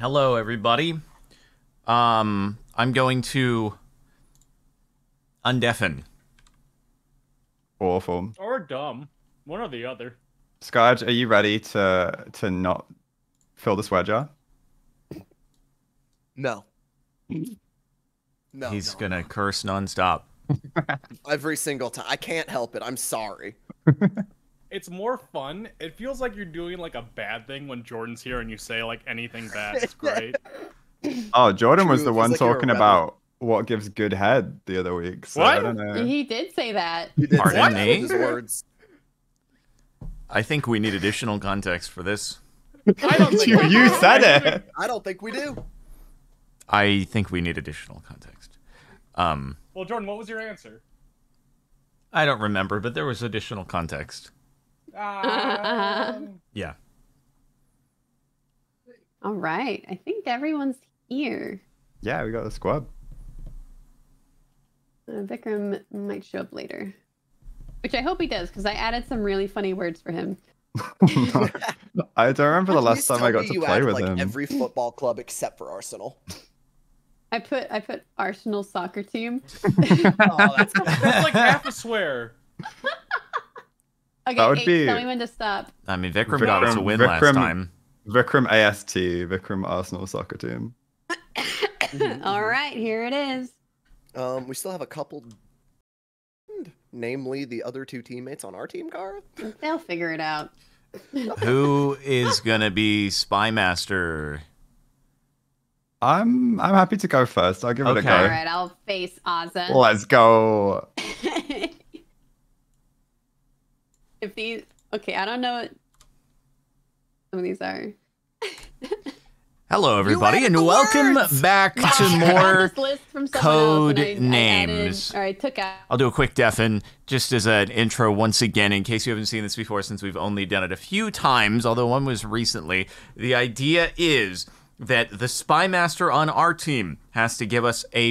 Hello, everybody. Um, I'm going to undeafen. Awful. Or dumb. One or the other. Scourge, are you ready to to not fill the swear jar? No. No. He's no, gonna no. curse nonstop. every single time. I can't help it. I'm sorry. It's more fun. It feels like you're doing like a bad thing when Jordan's here and you say like anything bad. It's great. Oh, Jordan was the feels one like talking about what gives good head the other week. So I What? don't know. He did say that. You did Pardon say me? His words. I think we need additional context for this. I don't think You- we you do. said I it. think- I don't think we do. I think we need additional context. Um, Well, Jordan, what was your answer? I don't remember, but there was additional context. Um, Yeah. All right. I think everyone's here. Yeah, we got the squad. Uh, Vikram might show up later. Which I hope he does, because I added some really funny words for him. I don't remember the last time I got to you play add, with like, him. Every football club except for Arsenal. I put I put Arsenal soccer team. Oh, that's that's like half a swear. Okay, That would Ace, be- tell me when to stop. I mean, Vikram, got us a Vikram- win last Vikram- time. Vikram AST, Vikram Arsenal soccer team. All right, here it is. Um, we still have a couple, namely the other two teammates on our team, Gara. They'll figure it out. Who is gonna be Spy Master? I'm I'm happy to go first. I'll give it a Okay. go. All right, I'll face Ozza. Let's go. If these okay, I don't know what some of these are. Hello, everybody, and welcome words! back to more. from code else and I- I names. added- or I took out. I'll do a quick deafen just as an intro once again, in case you haven't seen this before, since we've only done it a few times, although one was recently. The idea is that the spy master on our team has to give us a